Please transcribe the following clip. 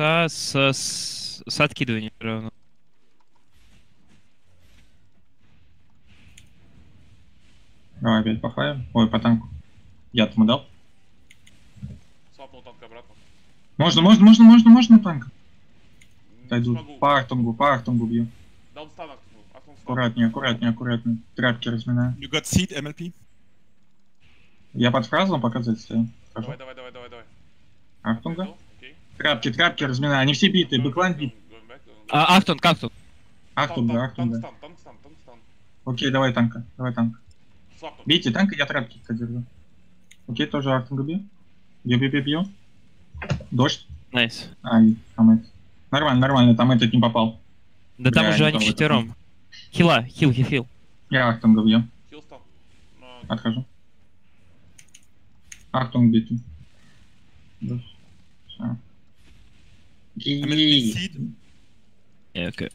щита с, с, с откидыванием равно. Давай опять по. Ой, по танку. Я ему дал. Свапнул танк обратно. Можно, можно, можно, можно, можно танк. Смогу. По Ахтунгу, по Ахтунгу бью. Даун стан активнул. Ахтунг. Аккуратнее, аккуратнее, аккуратнее. Тряпки разминаю. You got seed, MLP? Я под фразом показать стою. Давай, давай, давай, давай, давай. Ахтунга. Пойду, Окей. Тряпки, тряпки разминаю. Они все битые. Going Бэклайн бит. А, танк, Ахтунга. танк, танк, стан, танк, стан. Окей, давай танка. Давай танк. Свапнул. Бейте танка, я тряпки держу. Окей, тоже Ахтунга бью. Бью, бью, бью, бью. Дождь. Найс. Ай, там это. Нормально, нормально, там этот не попал. Да там Бля, уже не они того, четвером. Хила, хил, хил, хил. Я Ахтунга бью. Отхожу. Ахтунг битый. Дождь. E... É, okay.